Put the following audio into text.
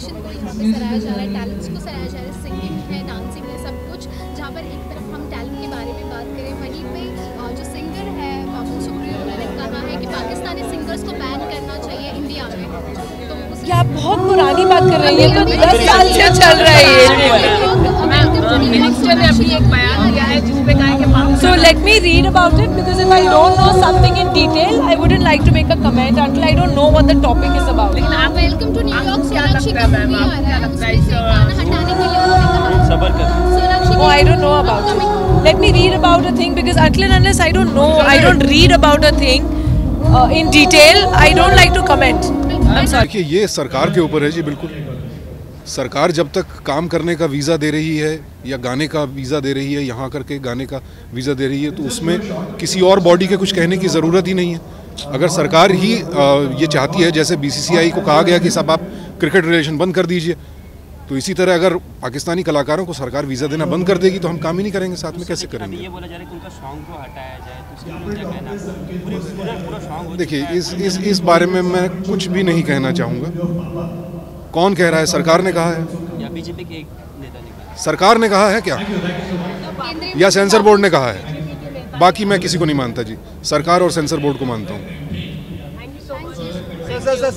को यहाँ पे सराहा जा रहा है टैलेंट्स को सराहा जा रहा है सिंगिंग है डांसिंग है सब कुछ जहाँ पर एक तरफ़ हम टैलेंट के बारे में बात करें वहीं पे जो सिंगर है बाबू सुप्रियो उन्होंने कहा है कि पाकिस्तानी सिंगर्स को बैन करना चाहिए इंडिया में तो क्या आप बहुत पुरानी बात कर रही है तो दस साल से चल रहा है ये मिनिस्टर ने अभी एक बयान दिया है जिसमें कहा कि So let me read about it because if I don't know something in detail, I wouldn't like to make a comment until I don't know what the topic is about. लेकिन आप वेलकम टू न्यूयॉर्क आपको क्या सोनाक्षी लगता का ma'am? आपको क्या लगता है उसमें इस, से गाना हटाने के लिए उन्होंने कहा सबर कर Sonakshi I don't know about it. Let me read about a thing because until and unless I don't know, I don't read about a thing in detail. I don't like to comment. I'm sorry. देखिए ये सरकार के ऊपर है जी बिल्कुल सरकार जब तक काम करने का वीज़ा दे रही है या गाने का वीज़ा दे रही है यहाँ करके गाने का वीज़ा दे रही है तो उसमें किसी और बॉडी के कुछ कहने की ज़रूरत ही नहीं है अगर सरकार ही ये चाहती है जैसे बीसीसीआई को कहा गया कि सब आप क्रिकेट रिलेशन बंद कर दीजिए तो इसी तरह अगर पाकिस्तानी कलाकारों को सरकार वीज़ा देना बंद कर देगी तो हम काम ही नहीं करेंगे साथ में कैसे करेंगे? ये बोला जा रहा है कि उनका सॉन्ग को हटाया जाए तो देखिए इस इस इस बारे में मैं कुछ भी नहीं कहना चाहूँगा। कौन कह रहा है? सरकार ने कहा है। बीजेपी के एक नेता ने कहा सरकार ने कहा है क्या? या सेंसर बोर्ड ने कहा है? बाकी मैं किसी को नहीं मानता जी। सरकार और सेंसर बोर्ड को मानता हूँ।